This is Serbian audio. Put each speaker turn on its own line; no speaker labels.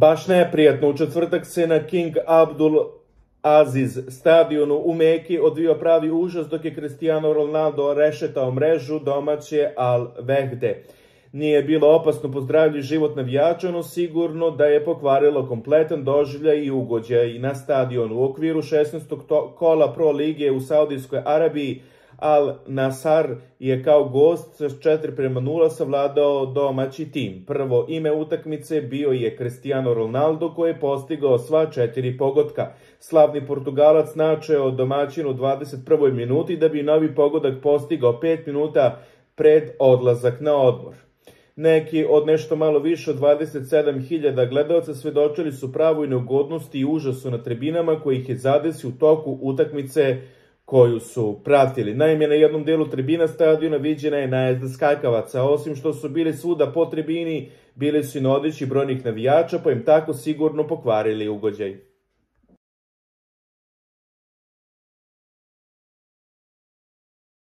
Baš neprijatno, u četvrtak se na King Abdul Aziz stadionu u Meki odvio pravi užas dok je Cristiano Ronaldo rešetao mrežu domaće Al Vehde. Nije bilo opasno pozdravlji život navijača, no sigurno da je pokvarilo kompletan doživljaj i ugođaj na stadionu. U okviru 16. kola Pro Lige u Saudijskoj Arabiji Al Nasar je kao gost sa 4 prema 0 savladao domaći tim. Prvo ime utakmice bio je Cristiano Ronaldo koji je postigao sva četiri pogotka. Slavni Portugalac načeo domaćinu 21. minuti da bi novi pogodak postigao 5 minuta pred odlazak na odmor. Neki od nešto malo više od 27.000 gledalca svedočili su pravoj neugodnosti i užasu na tribinama koji ih je zadesi u toku utakmice koju su pratili. Naime, na jednom delu tribina stadiona viđena je najezda skakavaca. Osim što su bili svuda po tribini, bili su i na brojnih navijača, pa im tako sigurno pokvarili ugođaj.